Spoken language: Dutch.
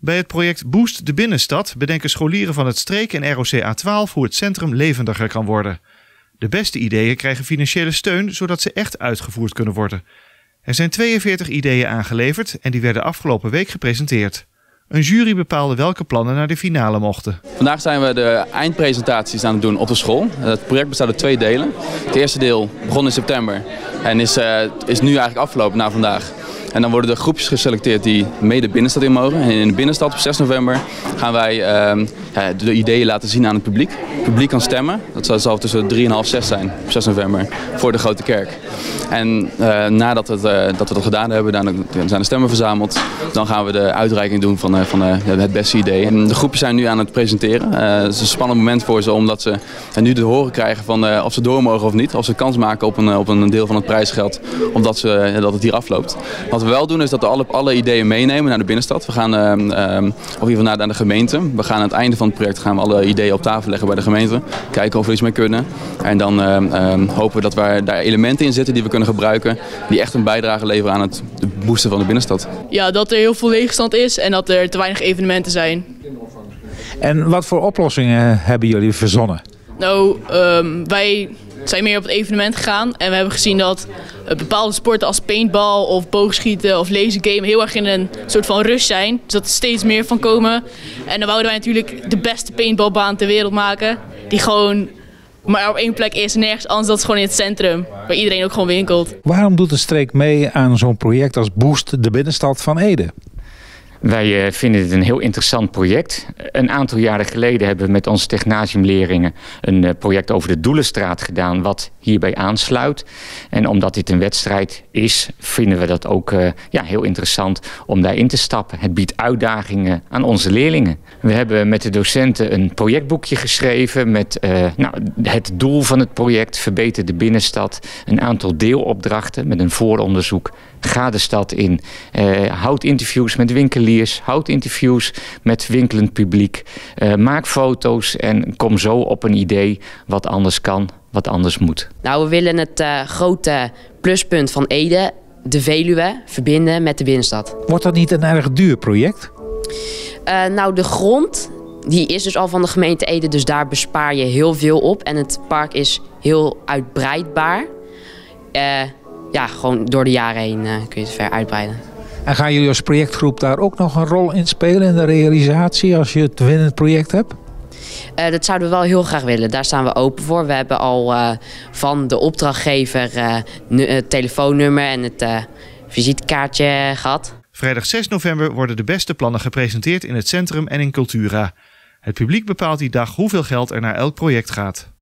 Bij het project Boost de Binnenstad bedenken scholieren van het streek en ROC A12 hoe het centrum levendiger kan worden. De beste ideeën krijgen financiële steun zodat ze echt uitgevoerd kunnen worden. Er zijn 42 ideeën aangeleverd en die werden afgelopen week gepresenteerd. Een jury bepaalde welke plannen naar de finale mochten. Vandaag zijn we de eindpresentaties aan het doen op de school. Het project bestaat uit twee delen. Het eerste deel begon in september en is, uh, is nu eigenlijk afgelopen na vandaag. En dan worden er groepjes geselecteerd die mee de binnenstad in mogen. En in de binnenstad op 6 november gaan wij uh, de ideeën laten zien aan het publiek. Het publiek kan stemmen. Dat zal tussen 3 en half 6 zijn op 6 november voor de Grote Kerk. En uh, nadat het, uh, dat we dat gedaan hebben, dan zijn de stemmen verzameld. Dan gaan we de uitreiking doen van, van het beste idee. En de groepjes zijn nu aan het presenteren. het is een spannend moment voor ze omdat ze nu te horen krijgen van of ze door mogen of niet. Of ze kans maken op een, op een deel van het prijsgeld omdat ze, dat het hier afloopt. We wel doen is dat we alle, alle ideeën meenemen naar de binnenstad. We gaan, uh, uh, of in ieder geval naar, de gemeente. We gaan aan het einde van het project gaan we alle ideeën op tafel leggen bij de gemeente. Kijken of we iets mee kunnen. En dan uh, hopen we dat we daar elementen in zitten die we kunnen gebruiken. Die echt een bijdrage leveren aan het boosten van de binnenstad. Ja, dat er heel veel leegstand is en dat er te weinig evenementen zijn. En wat voor oplossingen hebben jullie verzonnen? Nou, um, wij zijn meer op het evenement gegaan. En we hebben gezien dat bepaalde sporten als paintball of boogschieten of lasergame heel erg in een soort van rush zijn. Dus dat er steeds meer van komen. En dan wouden wij natuurlijk de beste paintballbaan ter wereld maken. Die gewoon maar op één plek is en nergens anders. Dat is gewoon in het centrum, waar iedereen ook gewoon winkelt. Waarom doet de streek mee aan zo'n project als Boost de binnenstad van Ede? Wij uh, vinden het een heel interessant project. Een aantal jaren geleden hebben we met onze technasiumleerlingen een uh, project over de Doelenstraat gedaan, wat hierbij aansluit. En omdat dit een wedstrijd is, vinden we dat ook uh, ja, heel interessant om daarin te stappen. Het biedt uitdagingen aan onze leerlingen. We hebben met de docenten een projectboekje geschreven met nou, het doel van het project, verbeter de binnenstad. Een aantal deelopdrachten met een vooronderzoek. Ga de stad in, houd interviews met winkeliers houd interviews met winkelend publiek, uh, maak foto's en kom zo op een idee wat anders kan, wat anders moet. Nou, we willen het uh, grote pluspunt van Ede, de Veluwe, verbinden met de binnenstad. Wordt dat niet een erg duur project? Uh, nou, de grond die is dus al van de gemeente Ede, dus daar bespaar je heel veel op. En het park is heel uitbreidbaar. ja, gewoon door de jaren heen kun je het ver uitbreiden. En gaan jullie als projectgroep daar ook nog een rol in spelen in de realisatie als je het winnend project hebt? Uh, dat zouden we wel heel graag willen. Daar staan we open voor. We hebben al uh, van de opdrachtgever uh, het telefoonnummer en het visitekaartje gehad. Vrijdag 6 november worden de beste plannen gepresenteerd in het centrum en in Cultura. Het publiek bepaalt die dag hoeveel geld er naar elk project gaat.